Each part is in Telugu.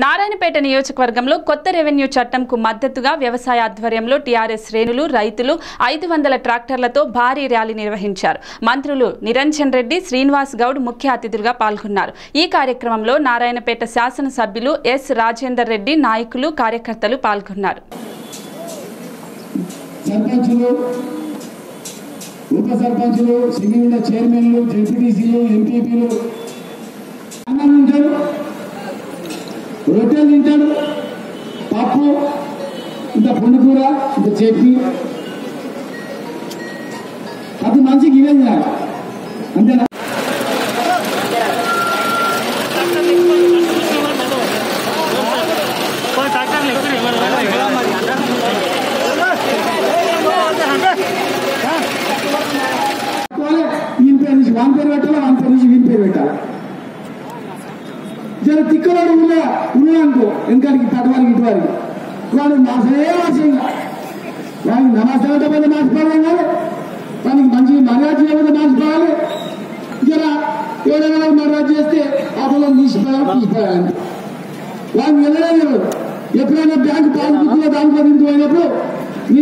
నారాయణపేట నియోజకవర్గంలో కొత్త రెవెన్యూ చట్టంకు మద్దతుగా వ్యవసాయ ఆధ్వర్యంలో టీఆర్ఎస్ శ్రేణులు రైతులు ఐదు వందల ట్రాక్టర్లతో భారీ ర్యాలీ నిర్వహించారు. మంత్రులు నిరంజన్ రెడ్డి శ్రీనివాస్ గౌడ్ ముఖ్య అతిథులుగా పాల్గొన్నారు. ఈ కార్యక్రమంలో నారాయణపేట శాసనసభ్యులు ఎస్ రాజేందర్ రెడ్డి నాయకులు కార్యకర్తలు పాల్గొన్నారు. ఉప సర్పంచులు చైర్మన్లు జెడ్పీటీసీలు ఎంపీపీలు రొట్టెలు తింటాడు పప్పు ఇంత పుండుకూర ఇంత చట్నీ అది మంచిగా ఇవే తినాలి అంతేనా? పెట్టుకోవాలి పేరు నుంచి వాని పేరు పెట్టాలి వాని పేరు నుంచి వీని పేరు పెట్టాలి? జర తిక్కవాడు ఉన్నా ఉన్నానుకో ఎందుకంటే తటవారికి ఇటువారికి వాడు నాసే మాసంగా వాడికి నమస్తే పెద్ద మార్చిపోవాలి కాదు వానికి మంచి మర్యాద చేయకపోతే మార్చిపోవాలి జర ఏదైనా మర్యాద చేస్తే అతను తీసిపోయాలి తీసిపోయాలి వాడిని వెళ్ళలేదు ఎప్పుడైనా బ్యాంకు పాస్బుక్లో దాంట్లో నింపు అయినప్పుడు నీ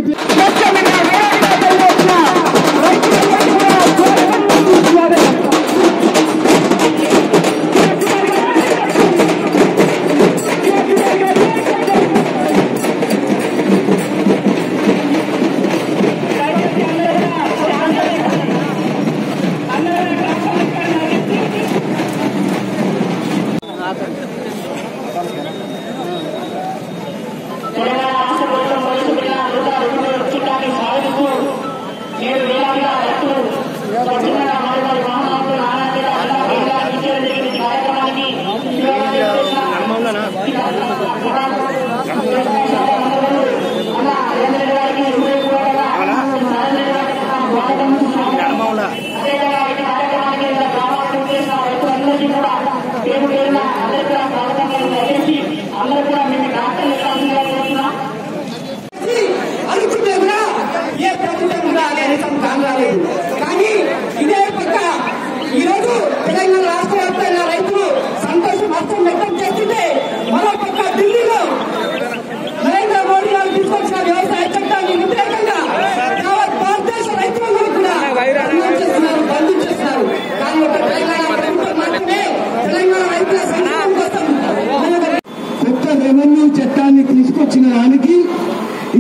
తీసుకొచ్చిన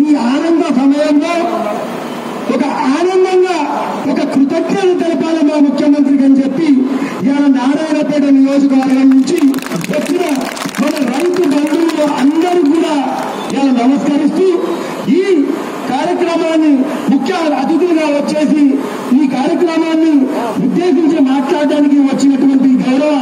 ఈ ఆనంద సమయంలో ఒక ఆనందంగా ఒక కృతజ్ఞత తెలపాలి మా ముఖ్యమంత్రికి అని చెప్పి ఇవాళ నారాయణపేట నియోజకవర్గం నుంచి వచ్చిన మన రైతు బంధువులు అందరూ కూడా ఇవాళ నమస్కరిస్తూ ఈ కార్యక్రమాన్ని ముఖ్య అతిథులుగా వచ్చేసి ఈ కార్యక్రమాన్ని ఉద్దేశించి మాట్లాడడానికి వచ్చినటువంటి గౌరవ